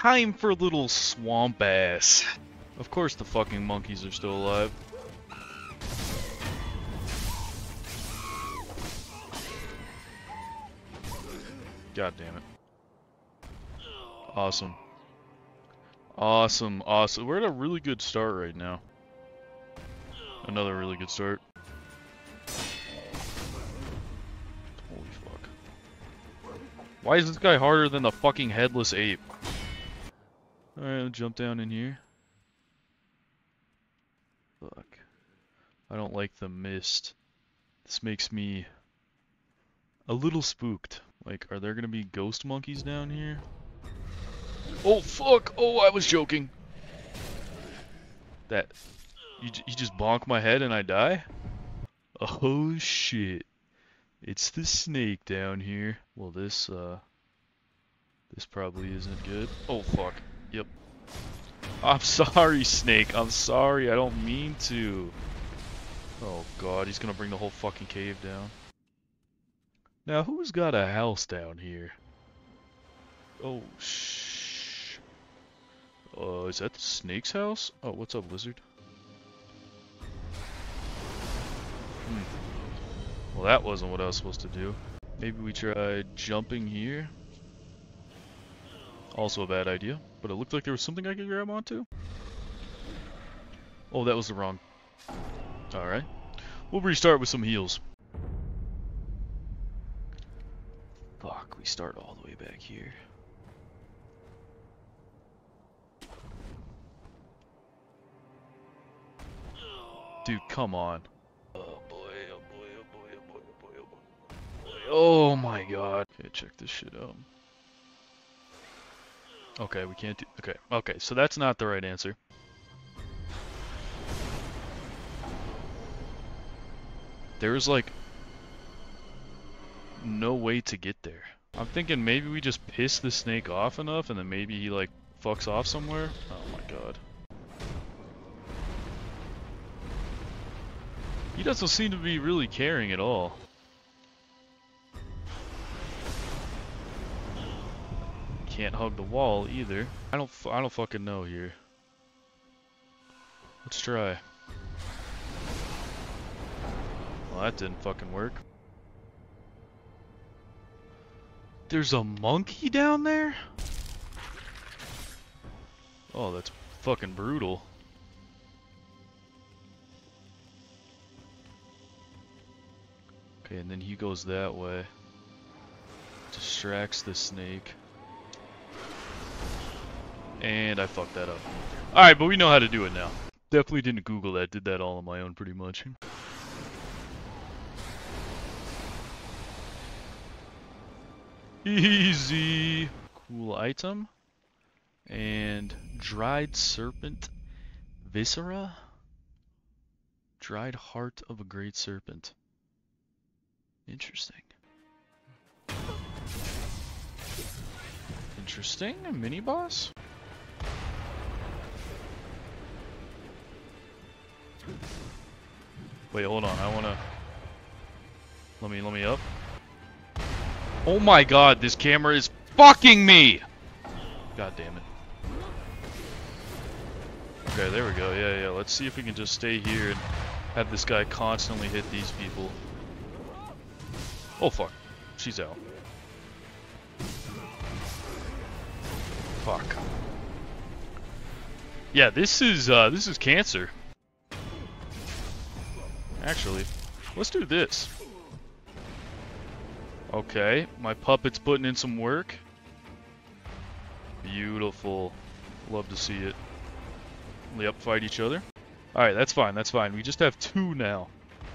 Time for little swamp ass. Of course the fucking monkeys are still alive. God damn it. Awesome. Awesome, awesome. We're at a really good start right now. Another really good start. Holy fuck. Why is this guy harder than the fucking headless ape? Alright, I'll jump down in here. Fuck. I don't like the mist. This makes me a little spooked. Like, are there gonna be ghost monkeys down here? Oh fuck! Oh, I was joking. That you you just bonk my head and I die? Oh shit! It's the snake down here. Well, this uh, this probably isn't good. Oh fuck! Yep. I'm sorry, snake. I'm sorry. I don't mean to. Oh god, he's gonna bring the whole fucking cave down. Now, who's got a house down here? Oh, shh. Uh, is that the snake's house? Oh, what's up, lizard? Hmm. Well, that wasn't what I was supposed to do. Maybe we try jumping here. Also a bad idea, but it looked like there was something I could grab onto. Oh, that was the wrong. Alright. We'll restart with some heals. Fuck, we start all the way back here. Dude, come on. Oh boy, oh boy, oh boy, oh boy, oh boy, oh boy. Oh my god. Okay, check this shit out. Okay, we can't do- okay, okay, so that's not the right answer. There's like no way to get there. I'm thinking maybe we just piss the snake off enough and then maybe he like fucks off somewhere. Oh my god. He doesn't seem to be really caring at all. Can't hug the wall either. I don't I don't fucking know here. Let's try. Well, that didn't fucking work. There's a monkey down there? Oh, that's fucking brutal. Okay, and then he goes that way. Distracts the snake. And I fucked that up. Alright, but we know how to do it now. Definitely didn't Google that, did that all on my own pretty much. Easy. Cool item. And dried serpent viscera. Dried heart of a great serpent. Interesting. Interesting. A mini boss? Wait, hold on. I wanna. Let me, let me up. Oh my god, this camera is fucking me! God damn it. Okay, there we go. Yeah, yeah. Let's see if we can just stay here and have this guy constantly hit these people. Oh fuck. She's out. Fuck. Yeah, this is uh this is cancer. Actually, let's do this. Okay, my puppet's putting in some work. Beautiful. Love to see it. Yep, fight each other. Alright, that's fine, that's fine. We just have two now.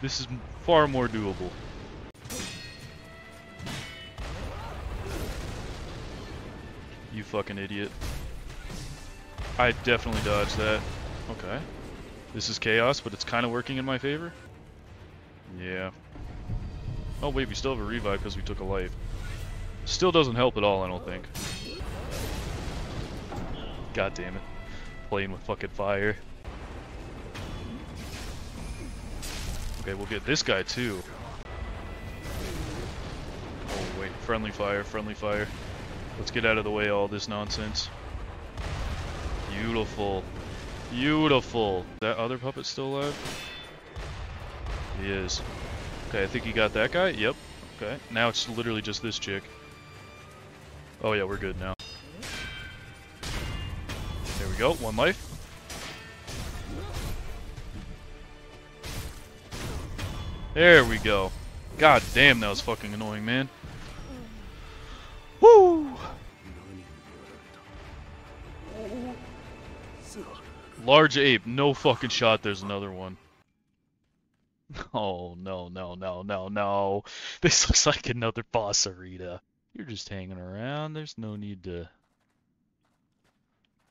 This is far more doable. You fucking idiot. I definitely dodged that. Okay. This is chaos, but it's kind of working in my favor. Yeah. Oh wait, we still have a revive because we took a life. Still doesn't help at all, I don't think. God damn it. Playing with fucking fire. Okay, we'll get this guy too. Oh wait, friendly fire, friendly fire. Let's get out of the way all this nonsense. Beautiful. Beautiful. That other puppet still alive? He is. Okay, I think he got that guy. Yep. Okay. Now it's literally just this chick. Oh yeah, we're good now. There we go. One life. There we go. God damn, that was fucking annoying, man. Woo! Large ape, no fucking shot, there's another one. Oh, no, no, no, no, no. This looks like another boss arena. You're just hanging around, there's no need to...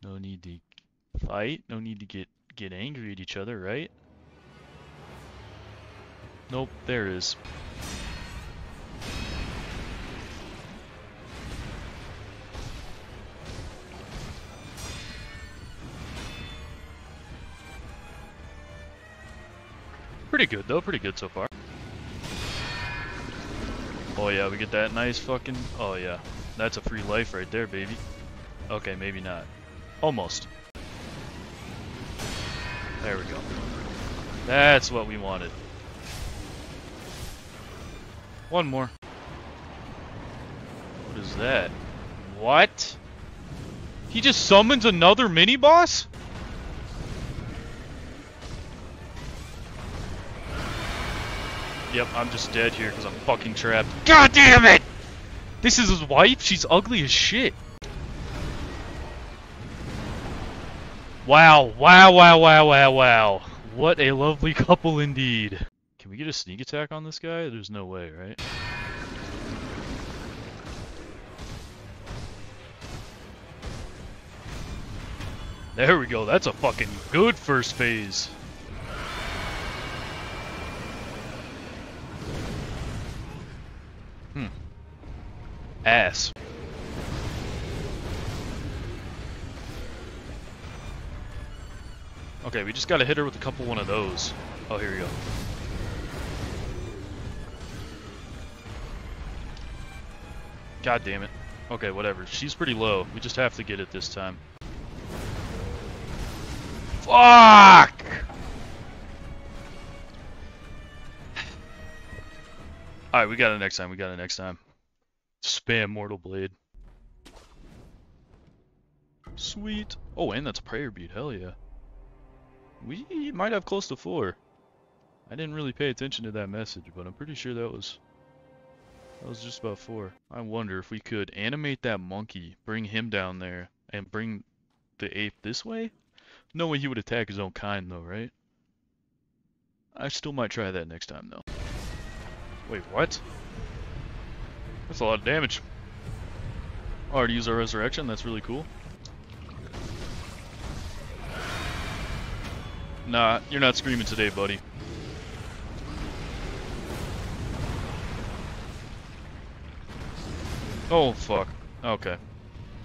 No need to fight, no need to get, get angry at each other, right? Nope, there is. Pretty good though, pretty good so far. Oh yeah, we get that nice fucking... Oh yeah, that's a free life right there, baby. Okay, maybe not. Almost. There we go. That's what we wanted. One more. What is that? What? He just summons another mini-boss? Yep, I'm just dead here because I'm fucking trapped. God damn it! This is his wife? She's ugly as shit. Wow, wow, wow, wow, wow, wow. What a lovely couple indeed. Can we get a sneak attack on this guy? There's no way, right? There we go, that's a fucking good first phase. Hmm. Ass. Okay, we just gotta hit her with a couple one of those. Oh, here we go. God damn it. Okay, whatever. She's pretty low. We just have to get it this time. Fuck! Alright, we got it next time. We got it next time. Spam Mortal Blade. Sweet. Oh, and that's a Prayer Bead. Hell yeah. We might have close to four. I didn't really pay attention to that message, but I'm pretty sure that was that was just about four. I wonder if we could animate that monkey, bring him down there, and bring the ape this way? No way he would attack his own kind though, right? I still might try that next time though. Wait, what? That's a lot of damage. Oh, Already use our resurrection, that's really cool. Nah, you're not screaming today, buddy. Oh, fuck. Okay.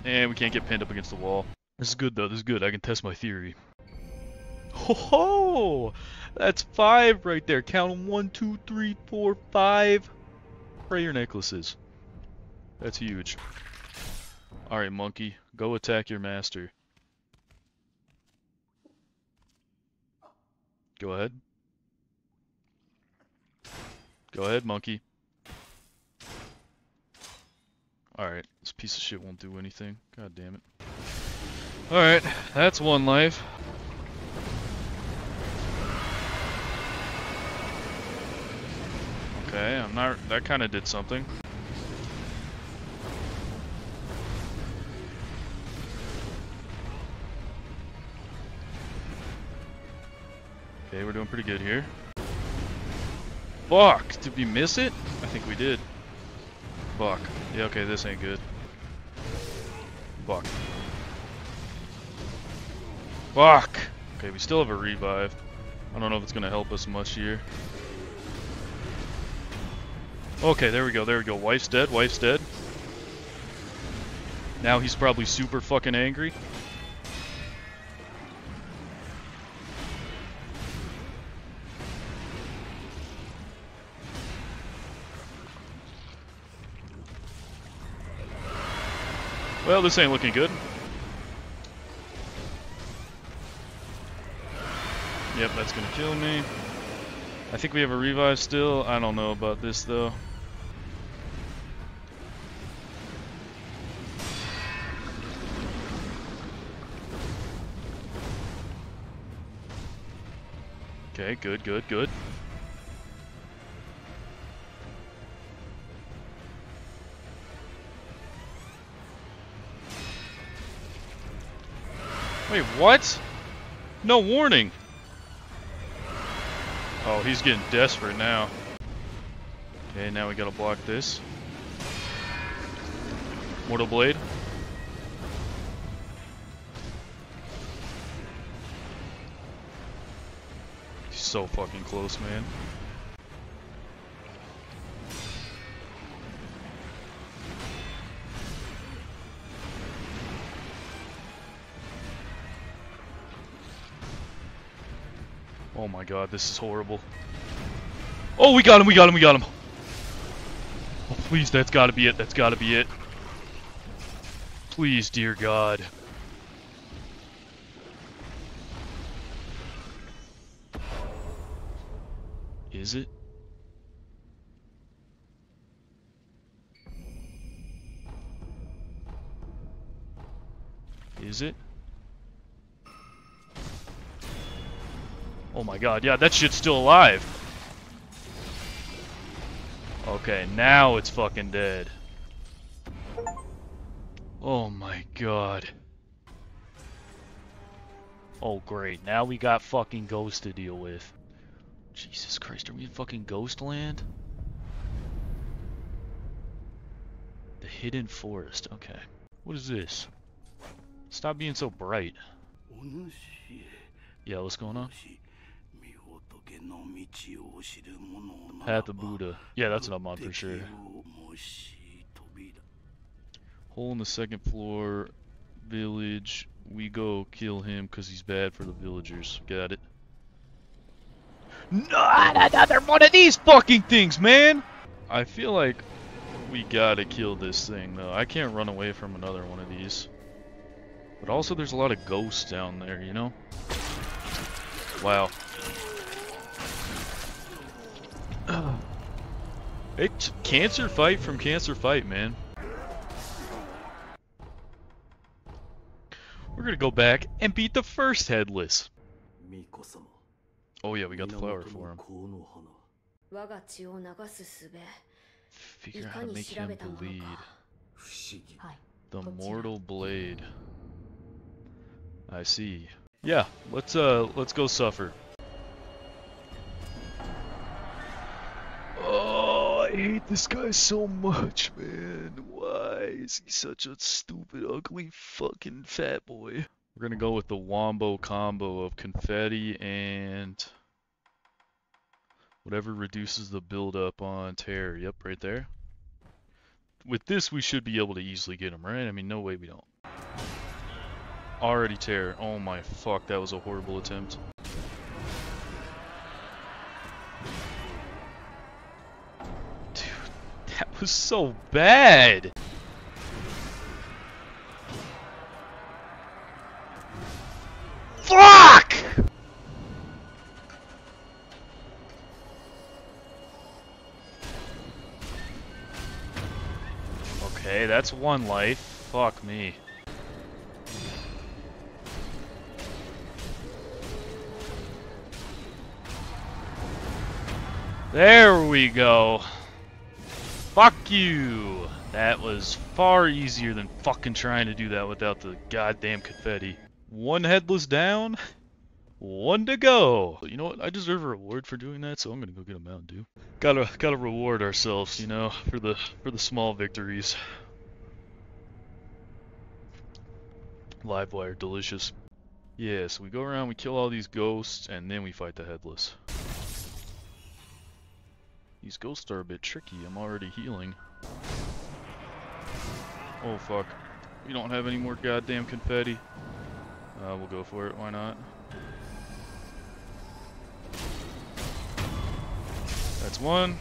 And we can't get pinned up against the wall. This is good, though. This is good. I can test my theory. Ho ho! That's five right there. Count them. One, two, three, four, five. Prayer necklaces. That's huge. Alright, monkey. Go attack your master. Go ahead. Go ahead, monkey. Alright, this piece of shit won't do anything. God damn it. Alright, that's one life. Okay, I'm not... that kinda did something. Okay, we're doing pretty good here. Fuck! Did we miss it? I think we did. Fuck. Yeah, okay, this ain't good. Fuck. Fuck! Okay, we still have a revive. I don't know if it's gonna help us much here. Okay, there we go, there we go. Wife's dead, wife's dead. Now he's probably super fucking angry. Well, this ain't looking good. Yep, that's gonna kill me. I think we have a revive still. I don't know about this though. Okay, good, good, good. Wait, what? No warning. Oh, he's getting desperate now. Okay, now we gotta block this. Mortal Blade. So fucking close, man. Oh my god, this is horrible. Oh, we got him, we got him, we got him. Oh, please, that's gotta be it, that's gotta be it. Please, dear god. Is it? Is it? Oh my god, yeah, that shit's still alive. Okay, now it's fucking dead. Oh my god. Oh great, now we got fucking ghosts to deal with. Jesus Christ, are we in fucking Ghostland? The Hidden Forest, okay. What is this? Stop being so bright. Yeah, what's going on? Path of Buddha. Yeah, that's an Amon for sure. Hole in the second floor, village. We go kill him because he's bad for the villagers. Got it. Not another one of these fucking things, man! I feel like we gotta kill this thing, though. I can't run away from another one of these. But also, there's a lot of ghosts down there, you know? Wow. It's cancer fight from cancer fight, man. We're gonna go back and beat the first headless. Oh yeah, we got the flower for him. Figure out how to make him bleed. The mortal blade. I see. Yeah, let's uh let's go suffer. Oh, I hate this guy so much, man. Why is he such a stupid, ugly, fucking fat boy? We're gonna go with the wombo combo of confetti and whatever reduces the buildup on tear. Yep, right there. With this, we should be able to easily get him, right? I mean, no way we don't. Already tear. Oh my fuck, that was a horrible attempt. Dude, that was so bad! Okay, that's one life. Fuck me. There we go. Fuck you! That was far easier than fucking trying to do that without the goddamn confetti. One headless down, one to go. You know what? I deserve a reward for doing that, so I'm gonna go get a Mountain Dew. Gotta gotta reward ourselves, you know, for the for the small victories. Livewire, delicious. Yeah, so we go around, we kill all these ghosts, and then we fight the headless. These ghosts are a bit tricky. I'm already healing. Oh fuck. We don't have any more goddamn confetti. Uh, we'll go for it. Why not? That's one.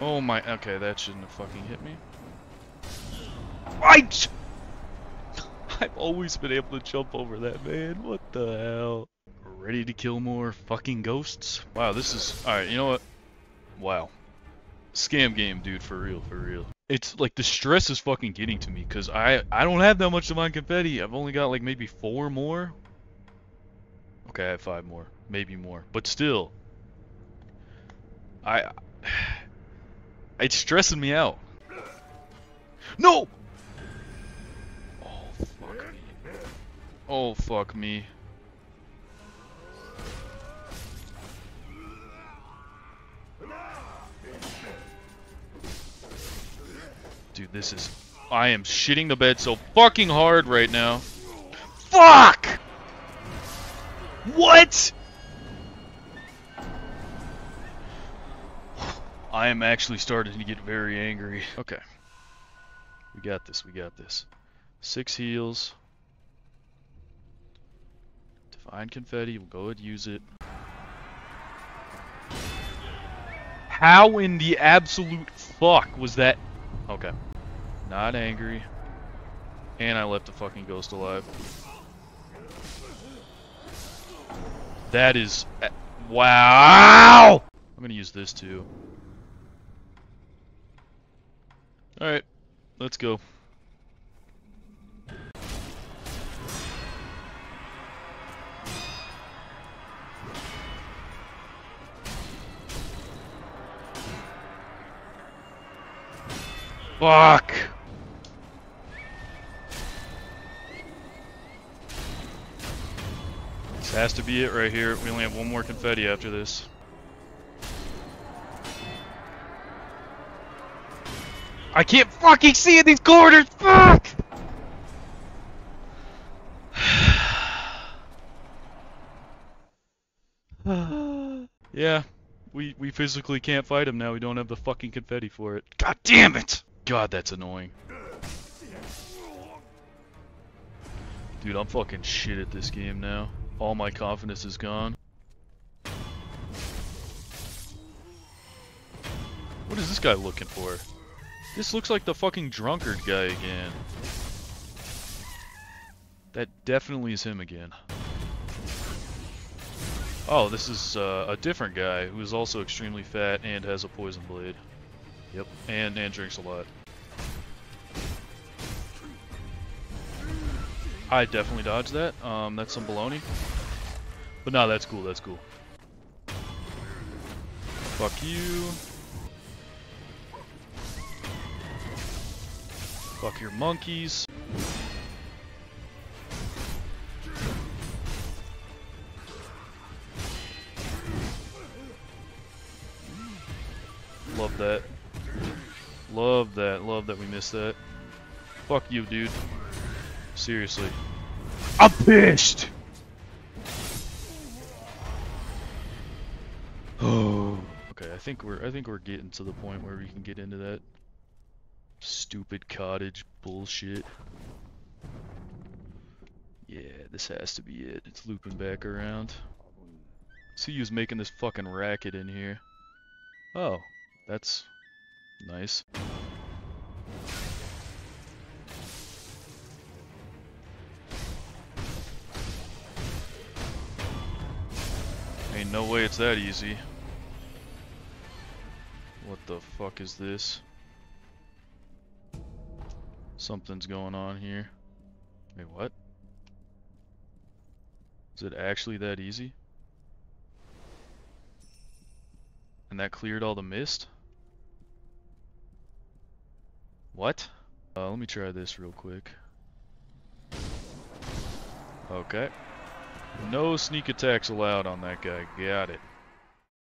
Oh my. Okay, that shouldn't have fucking hit me. I. I've always been able to jump over that, man. What the hell? Ready to kill more fucking ghosts? Wow, this is... Alright, you know what? Wow. Scam game, dude, for real, for real. It's like the stress is fucking getting to me because I I don't have that much divine confetti. I've only got like maybe four more. Okay, I have five more, maybe more, but still, I it's stressing me out. No. Oh fuck me. Oh fuck me. Dude, this is... I am shitting the bed so fucking hard right now. Fuck! What? I am actually starting to get very angry. Okay. We got this, we got this. Six heals. Divine confetti, we'll go ahead and use it. How in the absolute fuck was that Okay. Not angry. And I left the fucking ghost alive. That is... Eh, wow! I'm gonna use this too. Alright. Let's go. Fuck! Has to be it right here. We only have one more confetti after this. I can't fucking see in these corners! Fuck! yeah, we we physically can't fight him now. We don't have the fucking confetti for it. God damn it! God, that's annoying. Dude, I'm fucking shit at this game now. All my confidence is gone. What is this guy looking for? This looks like the fucking drunkard guy again. That definitely is him again. Oh, this is uh, a different guy who is also extremely fat and has a poison blade. Yep, and, and drinks a lot. I definitely dodged that. Um, that's some baloney. But no, that's cool, that's cool. Fuck you. Fuck your monkeys. Love that. Love that. Love that we missed that. Fuck you, dude. Seriously. I'm pissed! Oh. Okay, I think we're I think we're getting to the point where we can get into that stupid cottage bullshit. Yeah, this has to be it. It's looping back around. See who's making this fucking racket in here. Oh, that's nice. Ain't no way it's that easy. What the fuck is this? Something's going on here. Wait, what? Is it actually that easy? And that cleared all the mist? What? Uh, let me try this real quick. Okay. No sneak attacks allowed on that guy. Got it.